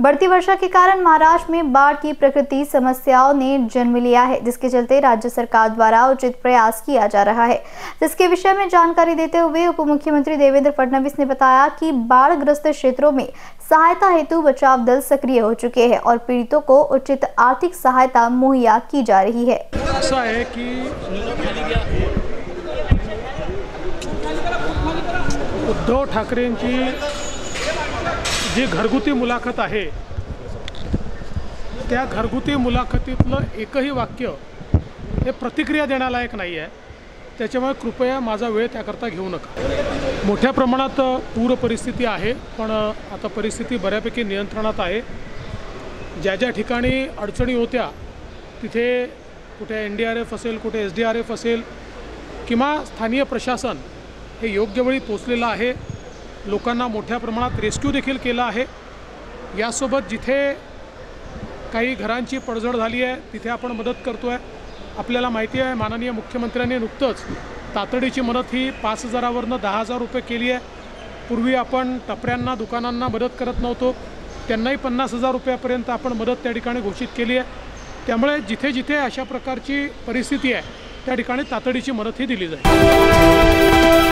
बढ़ती वर्षा के कारण महाराष्ट्र में बाढ़ की प्रकृति समस्याओं ने जन्म लिया है, जिसके चलते राज्य सरकार द्वारा उचित प्रयास किया जा रहा है। जिसके विषय में जानकारी देते हुए उप मुख्यमंत्री देवेंद्र फडणवीस ने बताया कि बाढ़ ग्रस्त क्षेत्रों में सहायता हेतु बचाव दल सक्रिय हो चुके हैं और पीड़ितों को उचित आर्थिक सहायता मुहैया की जा रही है। उद्धव ठाकरेंची जी घरगुती मुलाखत आहे त्या घरगुती मुलाखतीतलं एकही वाक्य हे प्रतिक्रिया देण्यालायक नाही आहे त्याच्यामुळे कृपया माझा वेळ त्याकरता घेऊ नका. मोठ्या प्रमाणात पूर परिस्थिती आहे पण आता परिस्थिती बऱ्यापैकी नियंत्रणात आहे. ज्या ज्या ठिकाणी अडचणी होत्या तिथे कुठे एन डी आर एफ असेल कुठे एस डी आर एफ असेल किंवा स्थानीय प्रशासन हे योग्य वेळी पोचलेलं आहे लोकांना मोठ्या प्रमाणात रेस्क्यू देखील केला आहे. यासोबत जिथे काही घरांची पडझड झाली आहे तिथे आपण मदत करतो आहे आपल्याला माहिती आहे माननीय मुख्यमंत्र्यांनी नुकतंच तातडीची मदत ही पाच हजारावरनं दहा हजार रुपये केली आहे. पूर्वी आपण टपऱ्यांना दुकानांना मदत करत नव्हतो. त्यांनाही पन्नास हजार रुपयापर्यंत आपण मदत त्या ठिकाणी घोषित केली आहे. त्यामुळे जिथे जिथे अशा प्रकारची परिस्थिती आहे त्या ठिकाणी तातडीची मदत ही दिली जाईल.